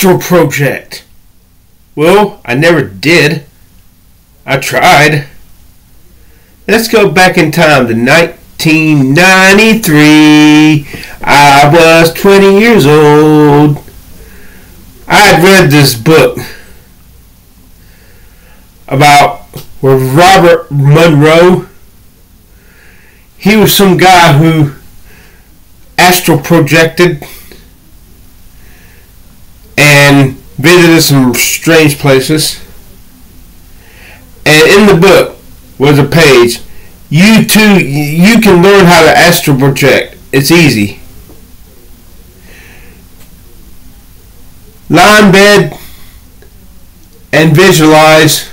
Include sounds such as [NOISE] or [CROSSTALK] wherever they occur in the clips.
astral project. Well, I never did. I tried. Let's go back in time to 1993. I was 20 years old. I read this book about where Robert Monroe. He was some guy who astral projected and visited some strange places. And in the book was a page. You too, you can learn how to astral project. It's easy. Lie in bed and visualize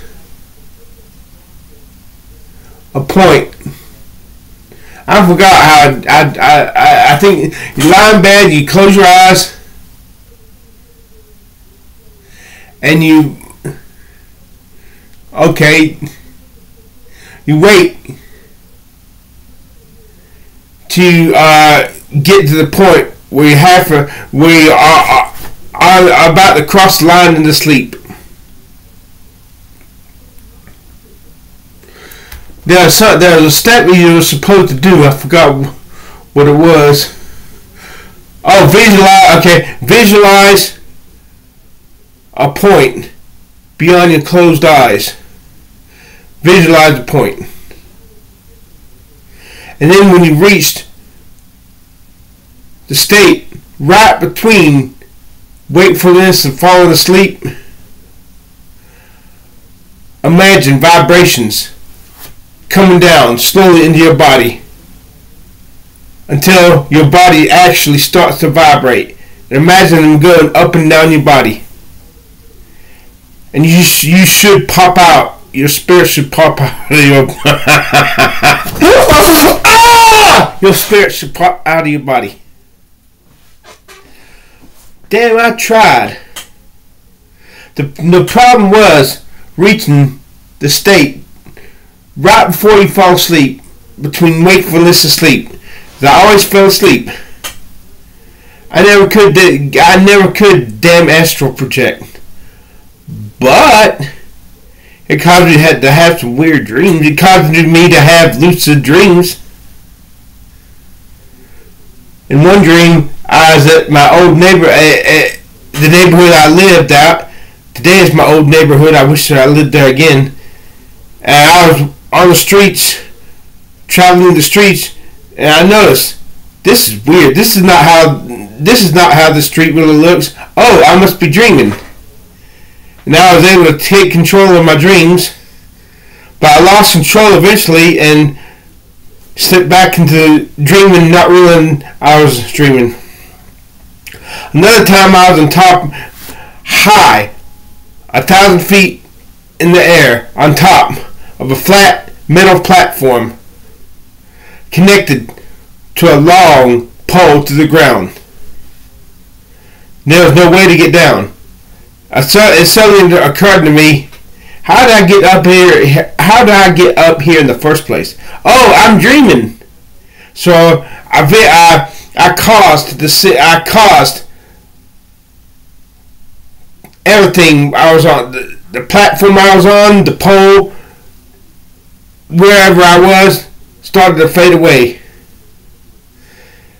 a point. I forgot how I, I, I, I think you lie in bed, you close your eyes, and you okay you wait to uh, get to the point where you have to where are, are, are about to cross the line into sleep. A, there's a step you were supposed to do I forgot what it was. Oh visualize okay visualize a point beyond your closed eyes. Visualize the point. And then when you reached the state right between wakefulness and falling asleep, imagine vibrations coming down slowly into your body until your body actually starts to vibrate. And imagine them going up and down your body and you you should pop out. Your spirit should pop out of your [LAUGHS] ah! Your spirit should pop out of your body. Damn, I tried. The the problem was reaching the state right before you fall asleep, between wakefulness and sleep. I always fell asleep. I never could. I never could damn astral project. But it caused me to have some weird dreams. It caused me to have lucid dreams. In one dream, I was at my old neighbor, uh, uh, the neighborhood I lived out. Today is my old neighborhood. I wish that I lived there again. And I was on the streets, traveling the streets, and I noticed this is weird. This is not how this is not how the street really looks. Oh, I must be dreaming. Now I was able to take control of my dreams, but I lost control eventually and slipped back into dreaming, not realizing I was dreaming. Another time I was on top, high, a thousand feet in the air, on top of a flat metal platform connected to a long pole to the ground. There was no way to get down it suddenly occurred to me, how did I get up here? How did I get up here in the first place? Oh, I'm dreaming. So I I I caused the I caused everything I was on the, the platform I was on, the pole, wherever I was, started to fade away.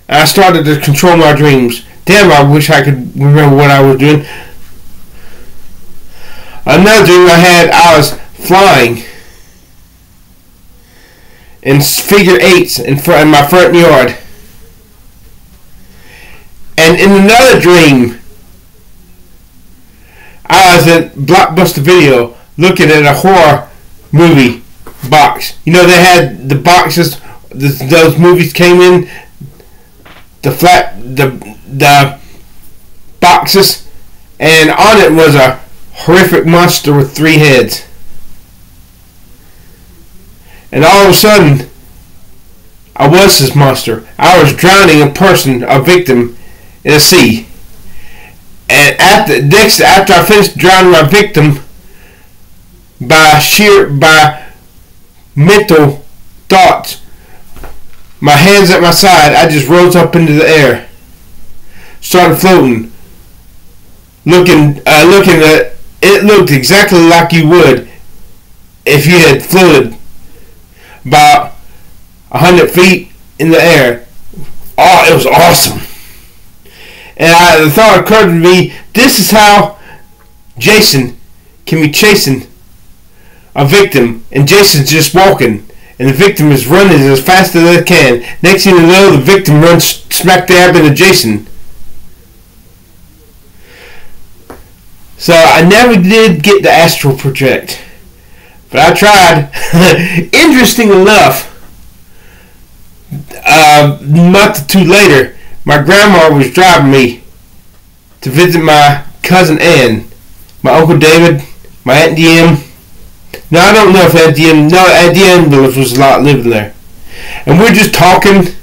I started to control my dreams. Damn, I wish I could remember what I was doing. Another dream I had, I was flying in figure eights in, front, in my front yard. And in another dream, I was at Blockbuster Video looking at a horror movie box. You know, they had the boxes, those movies came in, the flat, the, the boxes, and on it was a horrific monster with three heads. And all of a sudden, I was this monster. I was drowning a person, a victim, in a sea. And after next, after I finished drowning my victim, by sheer by mental thoughts, my hands at my side, I just rose up into the air, started floating looking, uh, looking at it looked exactly like you would if you had floated about a hundred feet in the air. Oh, it was awesome. And I, the thought occurred to me, this is how Jason can be chasing a victim, and Jason's just walking, and the victim is running as fast as they can. Next thing you know, the victim runs smack dab into Jason. So I never did get the astral project, but I tried. [LAUGHS] Interesting enough, uh, a month or two later, my grandma was driving me to visit my cousin Ann, my uncle David, my aunt Diem. No, I don't know if Aunt Diem. No, Aunt Diem was a lot living there, and we're just talking.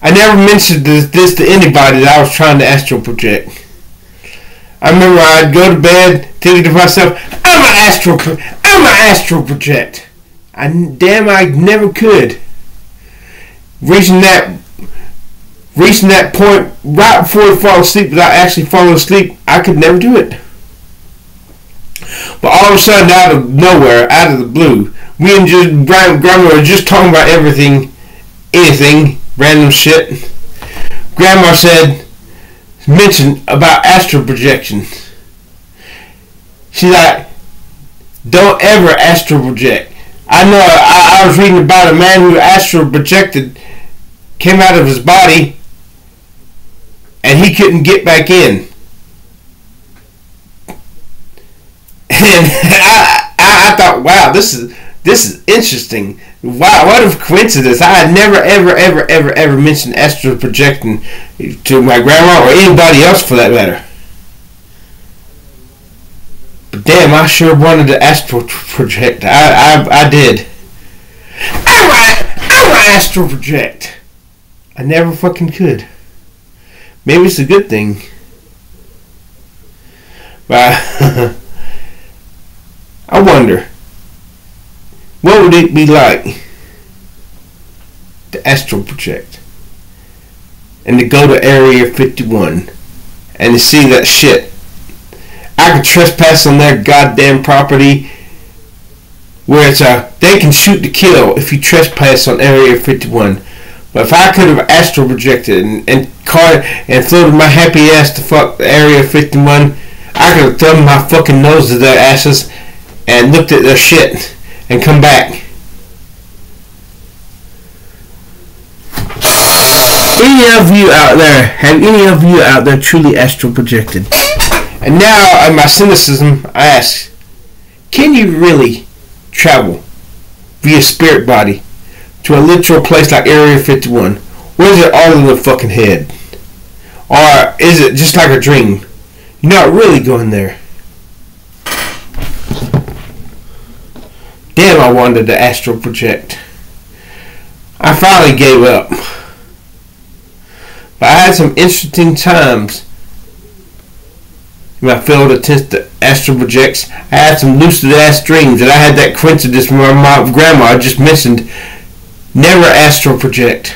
I never mentioned this, this to anybody that I was trying to astral project. I remember I'd go to bed thinking to myself, I'm an astral, I'm an astral project. I damn, I never could. Reaching that, reaching that point right before I fall asleep without actually falling asleep, I could never do it. But all of a sudden, out of nowhere, out of the blue, we and just Brian Grandma were just talking about everything, anything, random shit. Grandma said, mentioned about astral projection. She's like, don't ever astral project. I know I, I was reading about a man who astral projected, came out of his body, and he couldn't get back in. [LAUGHS] And I, I, I thought, wow, this is this is interesting. Wow, what a coincidence! I had never, ever, ever, ever, ever mentioned astral projecting to my grandma or anybody else for that matter. But damn, I sure wanted to astral project. I, I, I did. I want, I want astral project. I never fucking could. Maybe it's a good thing. But I [LAUGHS] wonder. What would it be like to astral project and to go to Area 51 and to see that shit? I could trespass on their goddamn property where it's a they can shoot to kill if you trespass on Area 51. But if I could have astral projected and and caught and floated my happy ass to fuck Area 51, I could have thrown my fucking nose to their asses and looked at their shit and come back. Any of you out there, have any of you out there truly astral projected? And now, in my cynicism, I ask, can you really travel via spirit body to a literal place like Area 51? Or is it all in the fucking head? Or is it just like a dream? You're not really going there. Damn, I wanted to astral project. I finally gave up. But I had some interesting times when I failed to test the astral projects. I had some lucid ass dreams, and I had that coincidence from my grandma I just mentioned. Never astral project.